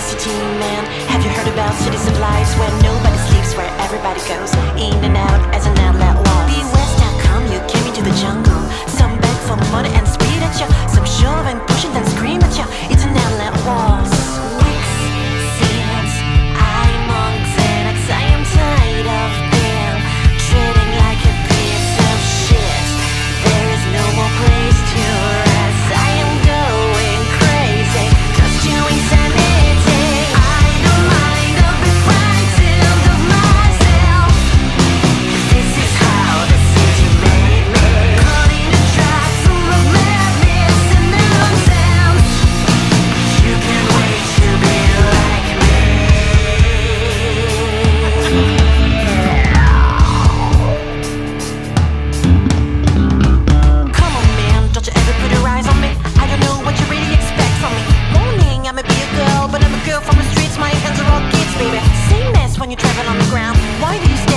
city man. Have you heard about cities of lives where nobody sleeps, where everybody goes in and out as an outlet walks? Be West.com, you came into the jungle. Some beg for money and spit at you. Some shove and girl from the streets, my hands are all kids, baby. Same mess when you're driving on the ground. Why do you